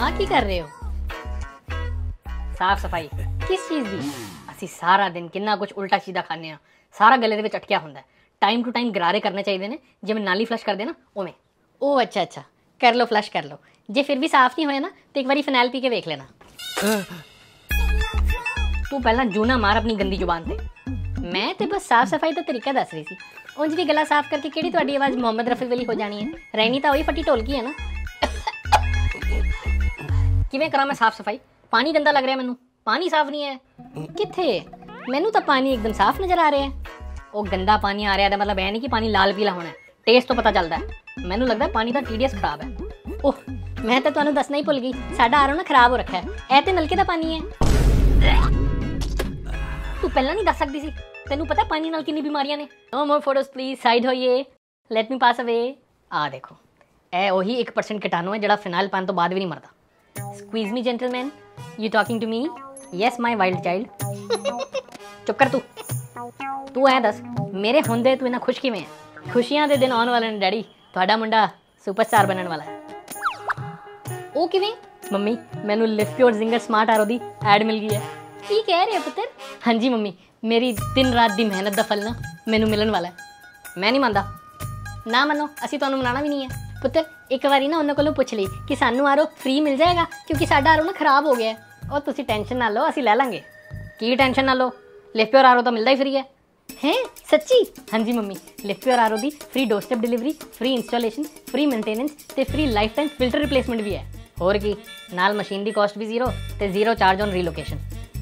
ਆ ਕੀ ਕਰ ਰਹੇ ਹੋ? ਸਾਫ਼ ਸਫ਼ਾਈ। ਕਿਸ ਚੀਜ਼ ਦੀ? ਅਸੀਂ ਸਾਰਾ ਦਿਨ ਕਿੰਨਾ ਕੁਝ ਉਲਟਾ ਸਿੱਧਾ ਖਾਂਦੇ ਆ ਸਾਰਾ ਗਲੇ ਦੇ ਵਿੱਚ ਅਟਕਿਆ ਹੁੰਦਾ ਟਾਈਮ ਟੂ ਟਾਈਮ ਗਰਾਰੇ ਕਰਨੇ ਚਾਹੀਦੇ ਨੇ। ਜਿਵੇਂ ਨਾਲੀ ਫਲਸ਼ ਕਰਦੇ ਨਾ, ਉਵੇਂ। ਉਹ ਅੱਛਾ ਅੱਛਾ। ਕਰ ਲਓ ਫਲਸ਼ ਕਰ ਲਓ। ਜੇ ਫਿਰ ਵੀ ਸਾਫ਼ ਨਹੀਂ ਹੋਇਆ ਨਾ, ਤੇ ਇੱਕ ਵਾਰੀ ਫਨੈਲ ਪੀ ਕੇ ਵੇਖ ਲੈਣਾ। ਤੂੰ ਪਹਿਲਾਂ ਜੂਨਾ ਮਾਰ ਆਪਣੀ ਗੰਦੀ ਜ਼ੁਬਾਨ ਤੇ। ਮੈਂ ਤੇ ਬਸ ਸਾਫ਼ ਸਫ਼ਾਈ ਦਾ ਤਰੀਕਾ ਦੱਸ ਰਹੀ ਸੀ। ਉਂਝ ਦੀ ਗਲਾ ਸਾਫ਼ ਕਰਕੇ ਕਿਹੜੀ ਤੁਹਾਡੀ ਆਵਾਜ਼ ਮੁਹੰਮਦ ਰਫੀ ਵਾਲੀ ਹੋ ਜਾਣੀ ਹੈ? ਰਹਿਣੀ ਤਾਂ ਉਹੀ ਫੱਟੀ ਢੋਲਕੀ ਹੈ ਨਾ। ਕਿਵੇਂ ਕਰਾਂ ਮੈਂ ਸਾਫ਼ ਸਫ਼ਾਈ? ਪਾਣੀ ਗੰਦਾ ਲੱਗ ਰਿਹਾ ਮੈਨੂੰ। ਪਾਣੀ ਸਾਫ਼ ਨਹੀਂ ਹੈ। ਕਿੱਥੇ? ਮੈਨੂੰ ਤਾਂ ਪਾਣੀ ਇੱਕਦਮ ਸਾਫ਼ ਨਜ਼ਰ ਆ ਰਿਹਾ ਹੈ। ਉਹ ਗੰਦਾ ਪਾਣੀ ਆ ਰਿਹਾ ਦਾ ਮਤਲਬ ਇਹ ਨਹੀਂ ਕਿ ਪਾਣੀ ਲਾਲ ਪੀਲਾ ਹੋਣਾ ਹੈ। ਟੇਸਟ ਤੋਂ ਪਤਾ ਚੱਲਦਾ ਹੈ। ਮੈਨੂੰ ਲੱਗਦਾ ਪਾਣੀ ਦਾ ਟੀਡੀਐਸ ਖਰਾਬ ਹੈ। ਓਹ, ਮੈਂ ਤਾਂ ਤੁਹਾਨੂੰ ਦੱਸਣਾ ਹੀ ਭੁੱਲ ਗਈ। ਸਾਡਾ ਆਰੋ ਨਾ ਖਰਾਬ ਹੋ ਰੱਖਿਆ ਹੈ। ਇਹ ਤੇ ਨਲਕੇ ਦਾ ਪਾਣੀ ਹੈ। ਤੂੰ ਪਹਿਲਾਂ ਨਹੀਂ ਦੱਸ ਸਕਦੀ ਸੀ। ਤੈਨੂੰ ਪਤਾ ਪਾਣੀ ਨਾਲ ਕਿੰਨੀ ਬਿਮਾਰੀਆਂ ਨੇ। No more photos please side ਹੋਈਏ। ਲੈਟ ਮੀ ਪਾਸ ਅਵੇ ਆ ਦੇਖੋ। ਇਹ ਉਹੀ 1% ਕੀਟਾਣੂ ਹੈ ਜਿਹੜਾ ਫਿਨਾਇਲ ਪਾਣ ਤੋਂ ਬਾਅਦ ਵੀ ਨਹੀਂ ਮਰਦਾ। excuse me gentleman you talking to me yes my wild child ਚੁੱਪ ਕਰ ਤੂੰ ਤੂੰ ਐ ਦੱਸ ਮੇਰੇ ਹੁੰਦੇ ਤੂੰ ਇਹਨਾਂ ਖੁਸ਼ ਕਿਵੇਂ ਹੈ ਖੁਸ਼ੀਆਂ ਦੇ ਦਿਨ ਆਉਣ ਵਾਲੇ ਨੇ ਡੈਡੀ ਤੁਹਾਡਾ ਮੁੰਡਾ ਸੁਪਰਸਟਾਰ ਬਣਨ ਵਾਲਾ ਹੈ ਉਹ ਕਿਵੇਂ ਮੰਮੀ ਮੈਨੂੰ Livpure zinger smart RO ਦੀ ਐਡ ਮਿਲ ਗਈ ਹੈ ਕੀ ਕਹਿ ਰਹੇ ਹੋ ਪੁੱਤਰ ਹਾਂਜੀ ਮੰਮੀ ਮੇਰੀ ਦਿਨ ਰਾਤ ਦੀ ਮਿਹਨਤ ਦਾ ਫਲ ਨਾ ਮੈਨੂੰ ਮਿਲਣ ਵਾਲਾ ਹੈ ਮੈਂ ਨਹੀਂ ਮੰਨਦਾ ਨਾ ਮੰਨੋ ਅਸੀਂ ਤੁਹਾਨੂੰ ਮਨਾਣਾ ਵੀ ਨਹੀਂ ਹੈ ਪੁੱਤਰ ਇੱਕ ਵਾਰੀ ਨਾ ਉਹਨਾਂ ਕੋਲੋਂ ਪੁੱਛ ਲਈ ਕਿ ਸਾਨੂੰ ਆਰੋ ਫ੍ਰੀ ਮਿਲ ਜਾਏਗਾ? ਕਿਉਂਕਿ ਸਾਡਾ ਆਰੋ ਨਾ ਖਰਾਬ ਹੋ ਗਿਆ ਹੈ। ਉਹ ਤੁਸੀਂ ਟੈਨਸ਼ਨ ਨਾ ਲਓ, ਅਸੀਂ ਲੈ ਲਾਂਗੇ। ਕੀ ਟੈਨਸ਼ਨ ਨਾ ਲਓ? ਲਿਫਟ ਪਿਓਰ ਆਰੋ ਤਾਂ ਮਿਲਦਾ ਹੀ ਫ੍ਰੀ ਹੈ। ਹੈ? ਸੱਚੀ? ਹਾਂਜੀ ਮੰਮੀ, ਲਿਫਟ ਪਿਓਰ ਆਰੋ ਦੀ free door step delivery free installation free maintenance ਤੇ free life time filter replacement ਵੀ ਹੈ। ਹੋਰ ਕੀ? ਨਾਲ ਮਸ਼ੀਨ ਦੀ ਕਾਸਟ ਵੀ ਜ਼ੀਰੋ ਤੇ ਜ਼ੀਰੋ ਚਾਰਜ ਔਨ ਰੀਲੋਕੇਸ਼ਨ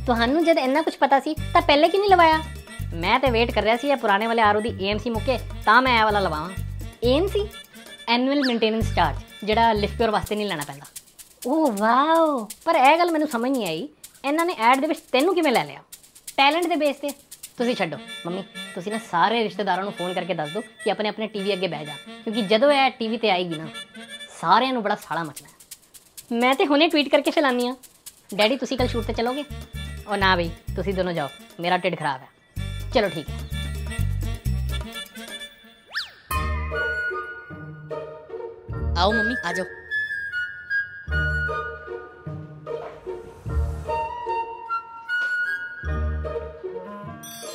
ਤੁਹਾਨੂੰ ਜਦ ਇੰਨਾ ਕੁਝ ਪਤਾ ਸੀ, ਤਾਂ ਪਹਿਲੇ ਕਿਉਂ ਨਹੀਂ ਲਵਾਇਆ? ਮੈਂ ਤੇ ਵੇਟ ਕਰ ਰਿਹਾ ਸੀ ਇਹ ਪੁਰਾਣੇ ਵਾਲੇ ਆਰਓ ਦੀ ਏਐਮਸੀ ਮੁੱਕੇ, ਤਾਂ ਮੈਂ ਇਹ ਵਾਲਾ ਲਵਾਵਾਂ। ਏਐਮਸੀ ਐਨੂਅਲ ਮੇਨਟੇਨੈਂਸ ਚਾਰਜ ਜਿਹੜਾ ਲਿਫਕਿਓਰ ਵਾਸਤੇ ਨਹੀਂ ਲੈਣਾ ਪੈਂਦਾ। Oh wow! ਪਰ ਇਹ ਗੱਲ ਮੈਨੂੰ ਸਮਝ ਨਹੀਂ ਆਈ। ਇਹਨਾਂ ਨੇ ਐਡ ਦੇ ਵਿੱਚ ਤੈਨੂੰ ਕਿਵੇਂ ਲੈ ਲਿਆ? ਟੈਲੈਂਟ ਦੇ ਬੇਸ ਤੇ? ਤੁਸੀਂ ਛੱਡੋ। ਮੰਮੀ, ਤੁਸੀਂ ਨਾ ਸਾਰੇ ਰਿਸ਼ਤੇਦਾਰਾਂ ਨੂੰ ਫੋਨ ਕਰਕੇ ਦੱਸ ਦਿਓ ਕਿ ਆਪਣੇ ਆਪਣੇ ਟੀਵੀ ਅੱਗੇ ਬਹਿ ਜਾ। ਕਿਉਂਕਿ ਜਦੋਂ ਇਹ ਟੀਵੀ ਤੇ ਆਏਗੀ ਨਾ, ਸਾਰਿਆਂ ਨੂੰ ਬੜਾ ਸਾਲਾ ਮਚਣਾ ਮੈਂ ਤੇ ਹੁਣੇ ਟਵੀਟ ਕਰਕੇ ਫੈਲਾਨੀ ਆ। ਡੈਡੀ ਤੁਸੀਂ ਕੱਲ ਸ਼ੂਟ ਤੇ ਚਲੋਗੇ? ਉਹ ਨਾ ਬਈ, ਤੁਸੀਂ ਦੋਨੋਂ ਜਾਓ। ਮੇਰਾ ਢਿੱਡ ਖਰਾਬ ਹੈ। ਚਲੋ ਠੀਕ ਹੈ। आओ मम्मी आ जाओ।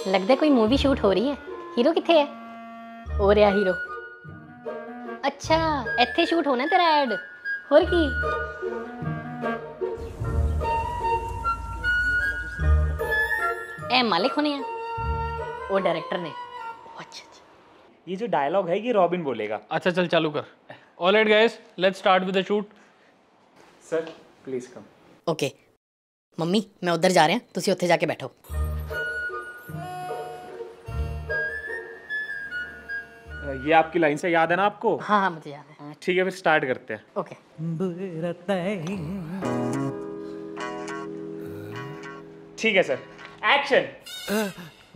लगता है कोई मूवी शूट हो रही है। हीरो कितने है? हो रहा हीरो। अच्छा ਇੱਥੇ ਸ਼ੂਟ ਹੋਣਾ ਤੇਰਾ ਐਡ ਹੋਰ ਕੀ ए मालिक होने हैं। वो डायरेक्टर ने। अच्छा अच्छा। ये जो डायलॉग है ये रॉबिन बोलेगा। अच्छा चल चालू कर। all right guys let's start with the shoot sir please come okay mummy ਮੈਂ ਉੱਧਰ ਜਾ ਰਿਹਾ ਤੁਸੀਂ ਉੱਥੇ ਜਾ ਕੇ ਬੈਠੋ ये आपकी लाइन से याद है ना आपको हाँ हाँ मुझे याद है ठीक है फिर स्टार्ट करते हैं ओके ठीक है सर एक्शन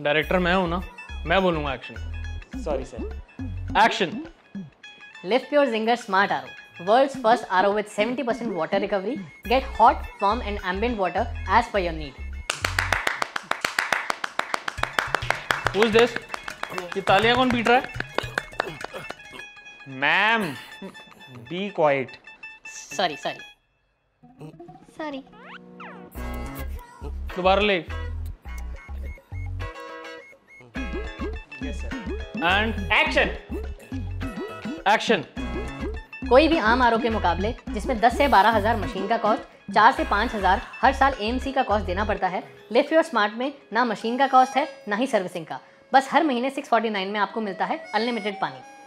डायरेक्टर मैं हूं ना मैं बोलूंगा action sorry sir action Lift Pure Zinger Smart RO. World's first RO with 70% water recovery. Get hot, warm and ambient water as per your need. Who is this ये तालियाँ कौन पीट रहा है ma'am be quiet Sorry, sorry. Sorry. दोबारा ले yes sir and action action कोई भी आम आर के मुकाबले, जिसमें 10 से बारह हज़ार मशीन का कॉस्ट 4 से पाँच हज़ार हर साल एएमसी का कॉस्ट देना पड़ता है लिफ्ट योर स्मार्ट में ना मशीन का कॉस्ट है, ना ही सर्विसिंग का। बस हर महीने 649 में आपको मिलता है अनलिमिटेड पानी।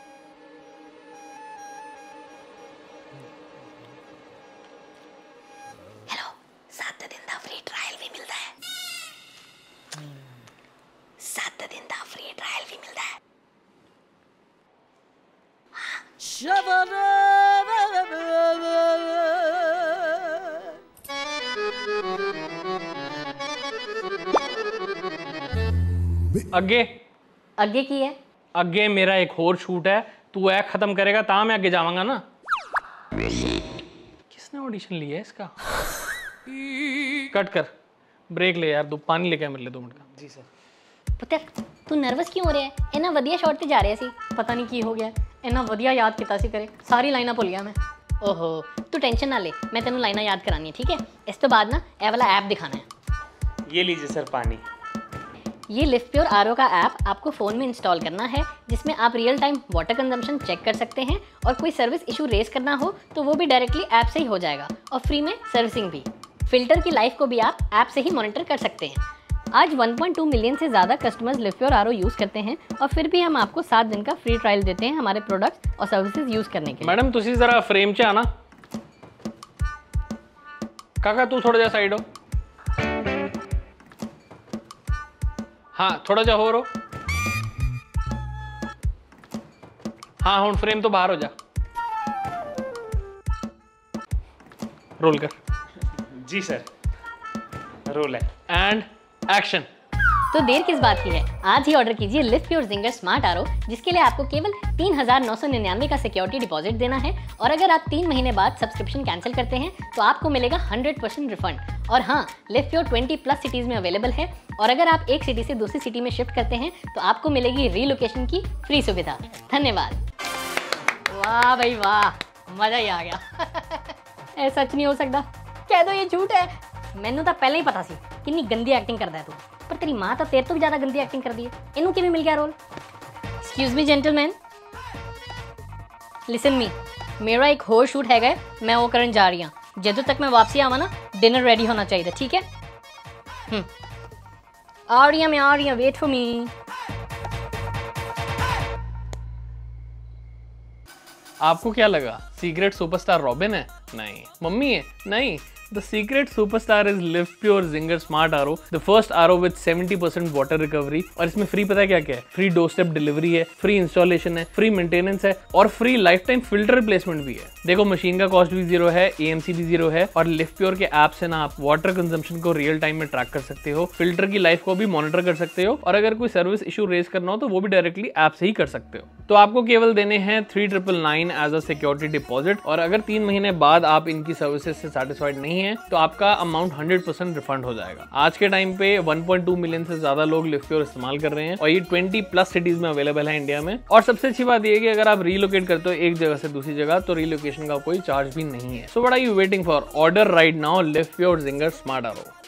अगे अगे की है अगे मेरा एक और शूट है तू ए खत्म करेगा ता मैं अगे जावांगा ना किसने ऑडिशन लिया है इसका कट कर ब्रेक ले यार दो पानी लेके मिल ले दो मिनट का जी सर पुत्र तू नर्वस क्यों हो रहा है इना वधिया शॉट पे जा रहे सी पता नहीं की हो गया ਇੰਨਾ ਵਧੀਆ ਯਾਦ ਕੀਤਾ ਸੀ ਕਰੇ ਸਾਰੀ ਲਾਈਨਾਂ ਭੁੱਲ ਗਿਆ ਮੈਂ ਓਹੋ ਤੂੰ ਟੈਨਸ਼ਨ ਨਾ ਲੈ ਮੈਂ ਤੈਨੂੰ ਲਾਈਨਾਂ ਯਾਦ ਕਰਾਨੀ ਹੈ ਠੀਕ ਹੈ ਇਸ ਤੋਂ ਬਾਅਦ ਨਾ ਇਹ ਵਾਲਾ ਐਪ ਦਿਖਾਣਾ ਹੈ ये लीजिए सर पानी ये लिफ्ट प्योर आर का ऐप आपको फ़ोन में इंस्टॉल करना है जिसमें आप real time water consumption check कर सकते हैं और कोई सर्विस इशू रेस करना हो तो वो भी डायरेक्टली ऐप से ही हो जाएगा और फ्री में सर्विसिंग भी फिल्टर की लाइफ को भी आप ऐप से ही मॉनिटर कर सकते हैं आज 1.2 मिलियन से ज़्यादा कस्टमर्स लिफ्योर आर यूज़ करते हैं और फिर भी हम आपको सात दिन का फ्री ट्रायल देते हैं हमारे प्रोडक्ट और सर्विसेज़ यूज़ करने के मैडम तुम जरा फ्रेम च आना। काका तू थोड़ा जा साइड हो। हाँ थोड़ा जा हो। रो हाँ हूँ फ्रेम तो बाहर हो जा। रोल कर। जी सर रोल है। एंड एक्शन तो देर किस बात की है? आज ही ऑर्डर कीजिए lift pure Zinger smart R जिसके लिए आपको केवल तीन हज़ार नौ सौ निन्यानवे का सिक्योरिटी डिपॉजिट देना है। और अगर आप तीन महीने बाद सब्सक्रिप्शन कैंसिल करते हैं तो आपको मिलेगा हंड्रेड परसेंट रिफंड और हाँ lift pure twenty plus cities में अवेलेबल है। और अगर आप एक सिटी से दूसरी सिटी में शिफ्ट करते हैं तो आपको मिलेगी रीलोकेशन की फ्री सुविधा। धन्यवाद। वाह भाई वाह, मज़ा ही आ गया। ऐसा सच नहीं हो सकता। कह दो ये झूठ है। मैंने तो पहले ही पता सी। कि गंदी एक्टिंग करता है तू। पर तेरी माँ तो तेरे तो भी ज़्यादा गंदी एक्टिंग करती है। इनू किमें मिल गया roll excuse me gentleman listen me मेरा एक होर शूट हैगा मैं वो करन जा रही हूँ। जदों तक मैं वापसी आवा ना डिनर रेडी होना चाहिए ठीक है? हम्म। आ रही हूँ मैं, आ रही हूँ वेट फॉर मी आपको क्या लगा? सीक्रेट सुपरस्टार रॉबिन है? नहीं। मम्मी है? नहीं। The secret superstar is Livpure Zinger smart RO the first RO with 70% water recovery और इसमें फ्री पता है क्या क्या है? फ्री डोर स्टेप डिलीवरी है फ्री इंस्टॉलेशन है फ्री मेंटेनेंस है और free life time filter replacement भी है। देखो मशीन का कॉस्ट भी ज़ीरो है एएमसी भी ज़ीरो है, और लिफ्ट प्योर के ऐप से ना आप वाटर कंजम्पशन को रियल टाइम में ट्रैक कर सकते हो फ़िल्टर की लाइफ को भी मॉनिटर कर सकते हो, और अगर कोई सर्विस इशू रेस करना हो तो वो भी डायरेक्टली ऐप से ही कर सकते हो। तो आपको केवल देने हैं three triple nine as a security deposit और अगर तीन महीने बाद आप इनकी सर्विसेज़ से सेटिस्फाइड नहीं है तो आपका अमाउंट 100 परसेंट रिफंड हो जाएगा। आज के टाइम पे 1.2 मिलियन से ज़्यादा लोग लिफ्ट प्योर इस्तेमाल कर रहे हैं, और ये 20 प्लस सिटीज़ में अवेलेबल है इंडिया में। और सबसे अच्छी बात यह है कि अगर आप रीलोकेट करते हो एक जगह से दूसरी जगह तो रीलोकेशन का कोई चार्ज भी नहीं है। So what are you waiting for order right now lift your Zinger smart RO